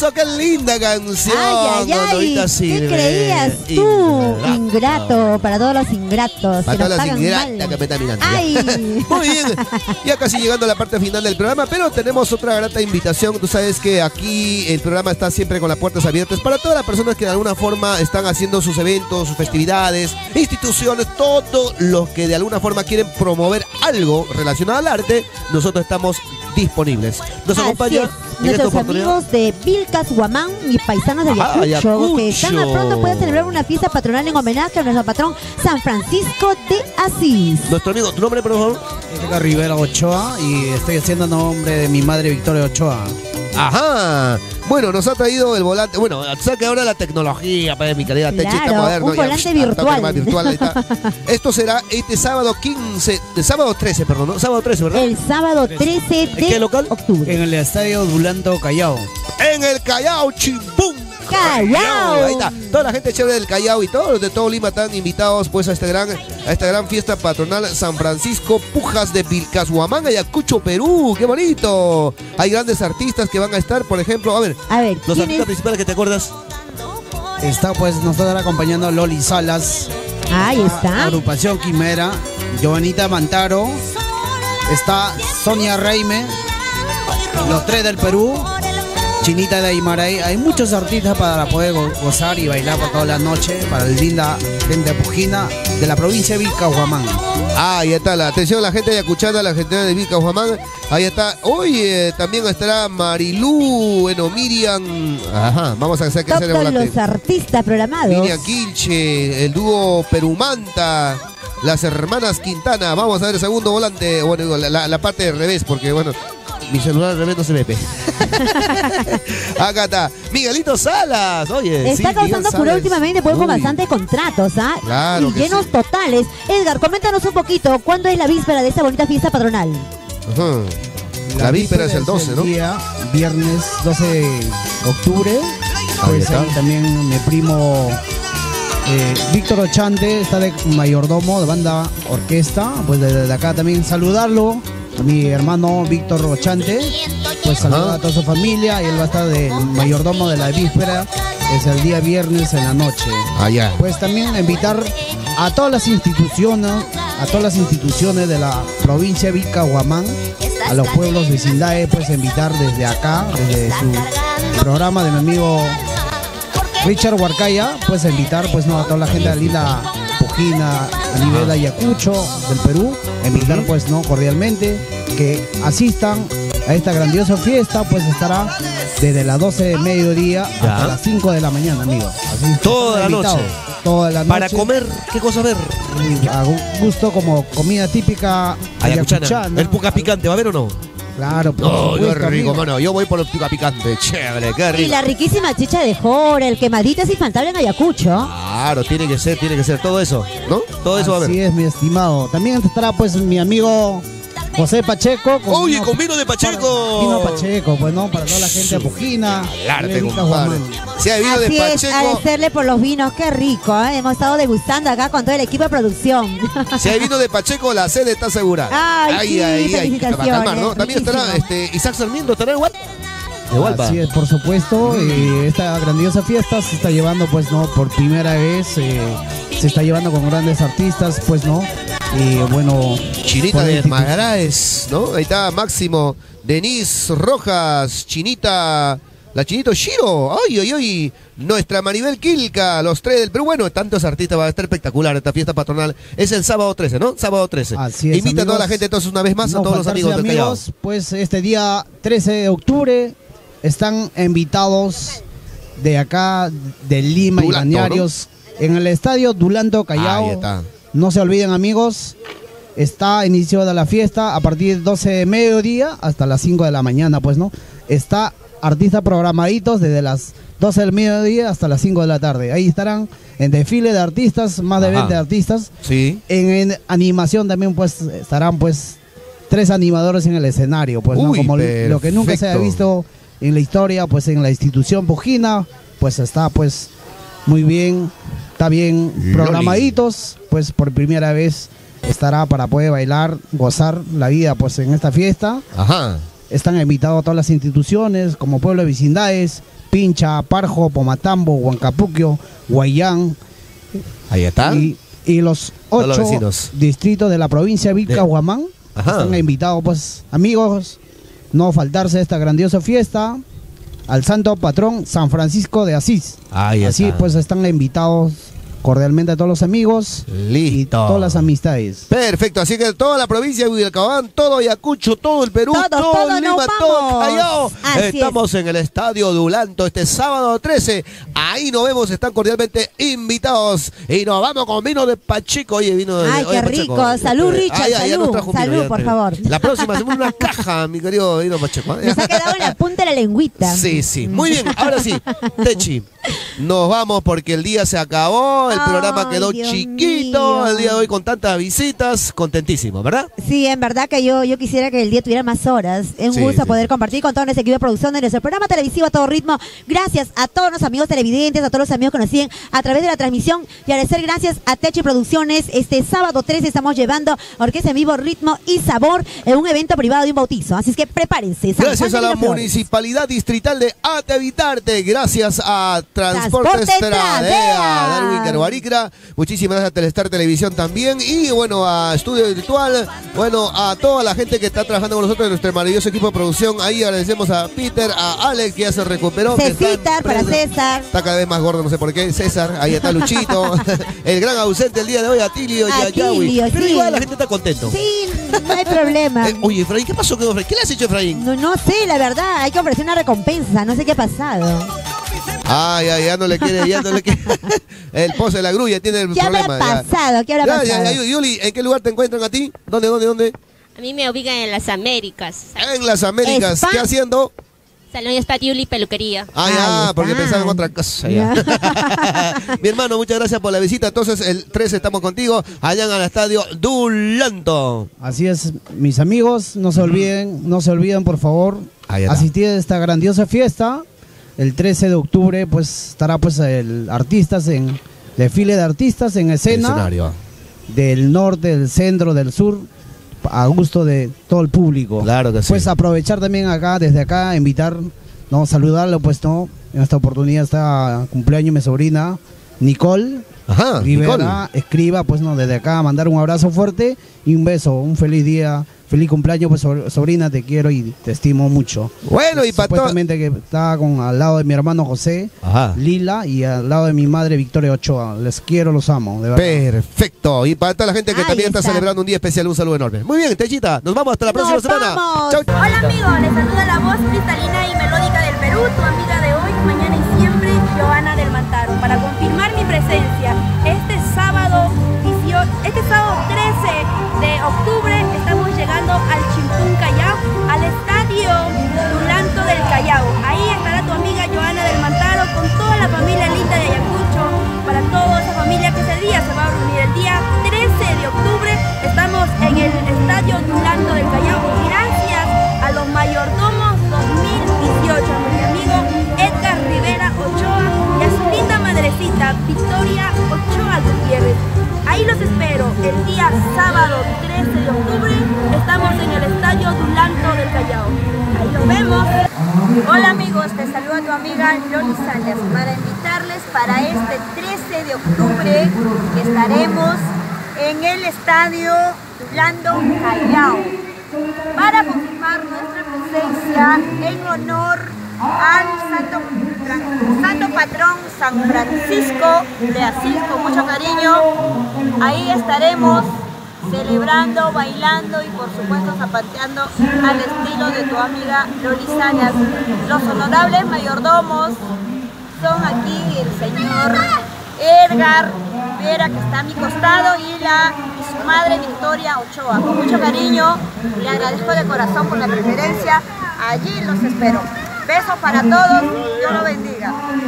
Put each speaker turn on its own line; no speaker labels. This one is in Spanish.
eso, qué linda canción.
Ay, ay, ay. ¿Qué creías tú? Ingrato, para todos los ingratos.
Para
pagan
ingratas
mal.
que me están mirando.
Ay.
Muy bien, ya casi llegando a la parte final del programa, pero tenemos otra grata invitación. Tú sabes que aquí el programa está siempre con las puertas abiertas para todas las personas que de alguna forma están haciendo sus eventos, sus festividades, instituciones, todo lo que de alguna forma quieren promover algo relacionado al arte, nosotros estamos disponibles. Nos acompaña
Nuestros amigos de Vilcas Guamán, mis paisanos de Ayacucho, que
Ayacucho.
tan pronto pueden celebrar una fiesta patronal en homenaje a nuestro patrón San Francisco de Asís.
Nuestro amigo, ¿tu nombre, por favor?
Edgar Rivera Ochoa y estoy haciendo nombre de mi madre Victoria Ochoa.
Ajá. Bueno, nos ha traído el volante. Bueno, saque ahora la tecnología, para mi calidad
Claro,
techita moderno.
un
ya,
volante
psh,
virtual.
virtual, ahí está. Esto será este sábado 15, de sábado 13, perdón, ¿no? Sábado 13, ¿verdad?
El sábado 13
¿En qué
de
local?
octubre.
En el estadio Dulanto Callao.
En el Callao, chimpum.
Callao.
Ahí está. Toda la gente chévere del Callao y todos los de todo Lima están invitados pues a este gran a esta gran fiesta patronal San Francisco Pujas de Vilcashuamán, Ayacucho, Perú. ¡Qué bonito! Hay grandes artistas que van a estar, por ejemplo, a ver,
A ver,
los
¿quién
artistas
es?
principales que te acuerdas.
Está pues nos estará acompañando Loli Salas,
Ahí está.
Agrupación Quimera, Giovanita Mantaro, está Sonia Reime, los tres del Perú, Chinita de Aymaray. Hay muchos artistas para poder go- gozar y bailar por toda la noche para la linda gente pujina de la provincia de Vilcahuamán.
Ah, ahí está, la atención a la gente de Ayacuchana, la gente de Vilca Juamán. Ahí está. Hoy eh, también estará Marilú, bueno, Miriam. Ajá, vamos a hacer que hacer el
los artistas programados.
Miriam Quilche, el dúo Perumanta, las hermanas Quintana. Vamos a ver el segundo volante, bueno, digo, la, la- la parte de revés, porque bueno, mi celular no se ve. pe. Acá está. Miguelito Salas, oye. sí,
Está
Miguel
causando furor últimamente pues, con bastantes contratos, ¿ah?
Claro
y
que
llenos
sí.
totales. Edgar, coméntanos un poquito, ¿cuándo es la víspera de esta bonita fiesta patronal?
Ajá. La víspera es el 12, ¿no?
Día, viernes 12 de octubre.
Ahí
Pues
está.
ahí también mi primo eh, Víctor Ochante está de mayordomo de banda orquesta. Pues desde acá también saludarlo. A mi hermano Víctor Ochante. Pues saludar
Ajá.
a toda su familia. Y él va a estar de mayordomo de la víspera. Es el día viernes en la noche.
Allá.
Pues también invitar a todas las instituciones, a todas las instituciones de la provincia de Vilcahuamán, a los pueblos vecindades, pues invitar desde acá, desde su programa de mi amigo Richard Huarcaya, pues invitar pues no a toda la gente de la linda Pujina a nivel de Ayacucho, del Perú, invitar pues no cordialmente que asistan a esta grandiosa fiesta, pues estará desde las 12 de mediodía
Ya.
hasta las 5 de la mañana, amigos. Así
Toda la noche.
Toda la noche.
Para comer, ¿qué cosa ver?
A gu- gusto como comida típica
Ayacuchana.
ayacuchana.
El puca picante, ¿va a ver o no?
Claro, por
Oh, qué
supuesto,
rico,
amigo.
mano. Yo voy por los puca picante. Chévere, qué
Y
rico.
la riquísima chicha de jora, el quemadito es infaltable en Ayacucho.
Claro, tiene que ser, tiene que ser todo eso, ¿no? Todo eso va a
Así
haber.
es, mi estimado. También estará pues mi amigo José Pacheco. con
Oye,
vino-
con vino de Pacheco.
Vino Pacheco, pues no, para toda la gente de Pujina.
Arte,
de Vilca
compadre. Si hay vino de
Así es,
Pacheco,
agradecerle por los vinos, qué rico, ¿eh? Hemos estado degustando acá con todo el equipo de producción.
si hay vino de Pacheco, la sede está asegurada.
Ay, sí,
ay, ay,
felicitaciones,
calmar, ¿no? También estará este, Isaac Sarmiento, estará igual.
Así es, por supuesto. Eh, esta grandiosa fiesta se está llevando, pues, ¿no? Por primera vez. eh, se está llevando con grandes artistas, pues, ¿no? Y bueno.
Chinita de Magaraes, ¿no? Ahí está Máximo, Denise Rojas, Chinita, la Chinito Shiro, ay, ay, ay, nuestra Maribel Quilca, los tres del Perú, bueno, tantos artistas, va a estar espectacular esta fiesta patronal. Es el sábado 13, ¿no? Sábado 13.
Así es,
Invita a toda la
amigos.
gente entonces una vez más a todos los
faltarse,
amigos del Callao.
amigos, Pues este día 13 de octubre están invitados de acá, de Lima y Bañarios, en el estadio Dulanto Callao.
Ahí está.
No se olviden, amigos. Está iniciada la fiesta a partir de 12 de mediodía hasta las 5 de la mañana, pues, ¿no? Está artistas programaditos desde las 12 del mediodía hasta las 5 de la tarde. Ahí estarán en desfile de artistas, más de
Ajá.
20 artistas.
Sí.
En, en animación también, pues, estarán, pues, tres animadores en el escenario, pues, ¿no? Como lo que nunca se ha visto en la historia, pues, en la institución Pujina, pues, está, pues, muy bien, está bien programaditos, pues, por primera vez estará para poder bailar, gozar la vida, pues, en esta fiesta.
Ajá.
Están invitados todas las instituciones, como pueblo de vecindades, Pincha, Parjo, Pomatambo, Huancapuquio, Guayán.
Ahí está.
Y, y los ocho distritos de la provincia de Vilca.
Ajá.
Están invitados, pues, amigos, no faltarse a esta grandiosa fiesta al santo patrón San Francisco de Asís.
Ahí
Así
está.
pues están invitados cordialmente a todos los amigos y
Listo.
todas las amistades.
Perfecto, así que toda la provincia de Vilcabán, todo Ayacucho, todo el Perú,
Todos,
todo
todos
Lima, todo. Callao. Estamos en el Estadio Dulanto este sábado 13. Ahí nos vemos, están cordialmente invitados. Y nos vamos con vino de Pacheco. Oye, vino de
Ay,
oye,
qué
Pacheco.
rico. Salud, Richard,
Ay, ay, ya
salud.
nos trajo un vino,
Salud,
ya
por favor.
La próxima hacemos una caja, mi querido vino Pacheco. ¿eh?
Nos ha quedado en la punta de la lengüita.
Sí, sí. Muy bien, ahora sí. Techi, nos vamos porque el día se acabó, el
Ay,
programa quedó
Dios
chiquito,
mío.
el día de hoy con tantas visitas, contentísimo, ¿verdad?
Sí, en verdad que yo, yo quisiera que el día tuviera más horas. Es un
Sí,
gusto
sí,
poder compartir con todo nuestro equipo de producción de nuestro programa televisivo a todo ritmo. Gracias a todos los amigos televidentes, a todos los amigos que nos siguen a través de la transmisión y agradecer gracias a Techi Producciones. Este sábado 13 estamos llevando Orquesta en Vivo Ritmo y Sabor en un evento privado de un bautizo. Así es que prepárense. San
Gracias
Juan
a la. Municipalidad Distrital de Atevitarte, gracias a Transportes
Transporte
Tradea,
Tradea.
Darwin Carbaricra, muchísimas gracias a Telestar Televisión también y bueno a Estudio Virtual, bueno a toda la gente que está trabajando con nosotros en nuestro maravilloso equipo de producción, ahí agradecemos a Peter, a Alex que ya se recuperó.
Cecitar para César.
Está cada vez más gordo, no sé por qué. César, ahí está Luchito. el gran ausente el día de hoy, Atilio Yayawi.
Atilio,
Pero
sí.
igual la gente está contento.
Sí, no hay problema.
Eh, oye, Efraín, ¿qué pasó con Efraín? ¿Qué le has hecho, Efraín?
No, no sé, la verdad, hay que ofrecer una recompensa, no sé qué ha pasado.
Ay, ay, ya no le quiere, ya no le quiere. el pozo de la grulla tiene el
¿Qué habrá
problema. ya.
pasado? ¿Qué habrá
Ya, ya,
pasado?
ya, Yuli, ¿en qué lugar te encuentran a ti? ¿Dónde, dónde, dónde?
A mí me ubican en las Américas.
En las Américas.
Spa.
¿Qué haciendo?
Salón Spa Yuli Peluquería.
Ah, ya,
está.
porque pensaba en otra cosa. ya. Mi hermano, muchas gracias por la visita. Entonces, el 13 estamos contigo allá en el estadio Dulanto.
Así es, mis amigos, no se olviden, no se olviden por favor, asistir a esta grandiosa fiesta. El 13 de octubre pues estará pues el artistas en desfile de artistas en escena
Escenario.
del norte, del centro, del sur a gusto de todo el público.
Claro que sí.
Pues aprovechar también acá, desde acá, invitar, no, saludarlo, pues no, en esta oportunidad está cumpleaños mi sobrina Nicole
Ajá,
Rivera,
Nicole.
escriba, pues no, desde acá mandar un abrazo fuerte y un beso, un feliz día, feliz cumpleaños, pues sobr- sobrina, te quiero y te estimo mucho.
Bueno, y para todo.
Supuestamente que está con al lado de mi hermano José,
Ajá.
Lila, y al lado de mi madre Victoria Ochoa. Les quiero, los amo, de verdad.
Perfecto. Y para toda la gente que
Ahí
también está,
está.
celebrando un día especial, un saludo enorme. Muy bien, Techita. Nos vamos hasta la próxima
Nos
semana.
vamos.
Chau,
Hola amigos, les saluda la voz cristalina y melódica del Perú, tu amiga de hoy, mañana y siempre, Joana del Mantaro, del Callao. Gracias a los mayordomos 2018, a mi amigo Edgar Rivera Ochoa y a su linda madrecita Victoria Ochoa Gutiérrez. Ahí los espero el día sábado 13 de octubre. Estamos en el estadio Duranto del Callao. Ahí nos vemos. Hola amigos, te saluda tu amiga Loli Salas para invitarles para este 13 de octubre que estaremos en el estadio Duranto Callao para confirmar nuestra presencia en honor al santo, santo patrón San Francisco de Asís con mucho cariño. Ahí estaremos celebrando, bailando y por supuesto zapateando al estilo de tu amiga Loli Salas. Los honorables mayordomos son aquí el señor Edgar Que está a mi costado y, la, su madre Victoria Ochoa. Con mucho cariño, le agradezco de corazón por la preferencia. Allí los espero. Besos para todos, Dios los bendiga.